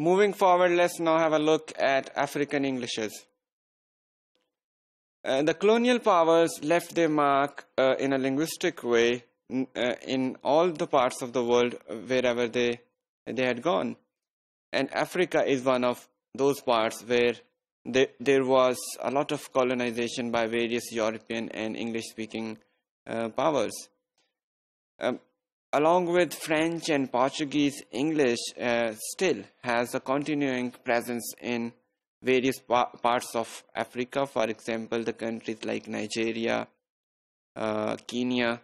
moving forward, let's now have a look at African Englishes. Uh, the colonial powers left their mark uh, in a linguistic way uh, in all the parts of the world wherever they they had gone, and Africa is one of those parts where there, there was a lot of colonization by various European and English-speaking uh, powers. Um, along with French and Portuguese, English uh, still has a continuing presence in various pa parts of Africa. For example, the countries like Nigeria, uh, Kenya,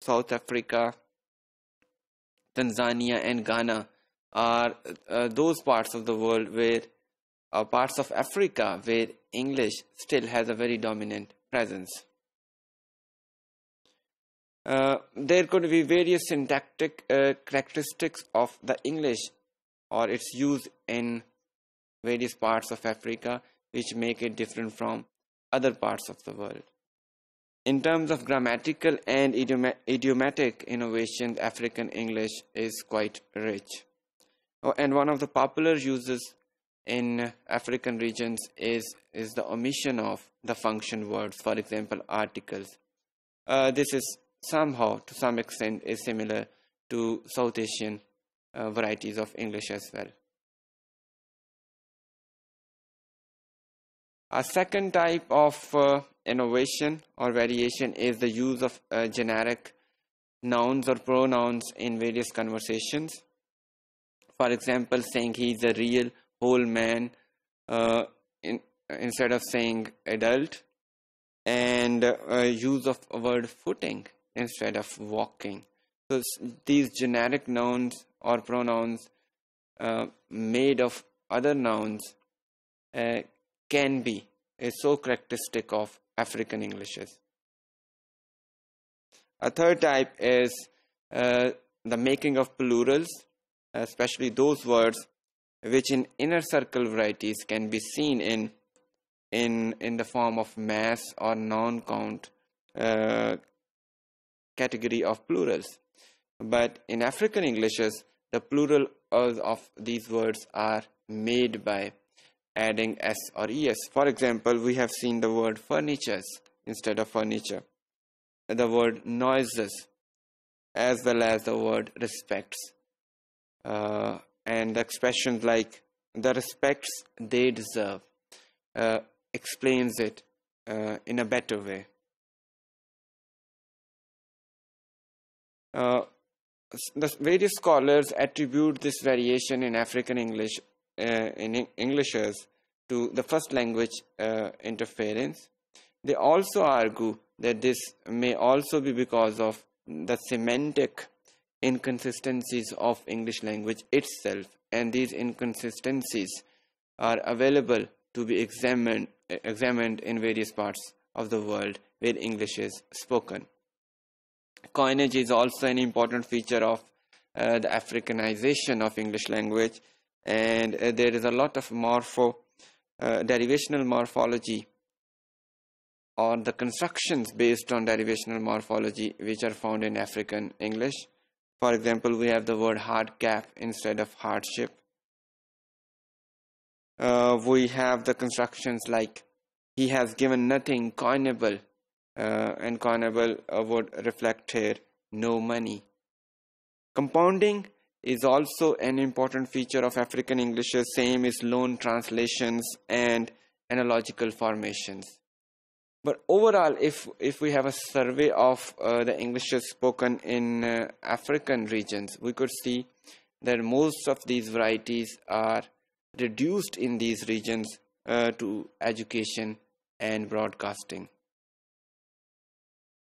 South Africa, Tanzania, and Ghana are uh, those parts of the world where uh, parts of Africa where English still has a very dominant presence. Uh, there could be various syntactic uh, characteristics of the English or its use in various parts of Africa which make it different from other parts of the world. In terms of grammatical and idiomatic innovations, African English is quite rich. Oh, and one of the popular uses in African regions is, is the omission of the function words, for example, articles. Uh, this is somehow, to some extent, is similar to South Asian uh, varieties of English as well. A second type of uh, innovation or variation is the use of uh, generic nouns or pronouns in various conversations. For example, saying he's a real whole man uh, in, instead of saying adult and uh, use of word footing instead of walking. So these generic nouns or pronouns uh, made of other nouns uh, can be is so characteristic of African Englishes. A third type is uh, the making of plurals, especially those words which in inner circle varieties can be seen in in in the form of mass or non-count uh, category of plurals. But in African Englishes, the plural of these words are made by adding s or es. For example, we have seen the word furnitures instead of furniture, the word noises, as well as the word respects. Uh, and expressions like the respects they deserve uh, explains it uh, in a better way. Uh, the various scholars attribute this variation in African English uh, in Englishes to the first language uh, interference. They also argue that this may also be because of the semantic inconsistencies of English language itself and these inconsistencies are available to be examined examined in various parts of the world where English is spoken. Coinage is also an important feature of uh, the Africanization of English language and uh, there is a lot of morpho uh, derivational morphology or the constructions based on derivational morphology which are found in African English. For example, we have the word hard cap instead of hardship. Uh, we have the constructions like he has given nothing coinable and Carnival uh, would reflect here no money. Compounding is also an important feature of African English, same as loan translations and analogical formations. But overall, if, if we have a survey of uh, the English spoken in uh, African regions, we could see that most of these varieties are reduced in these regions uh, to education and broadcasting.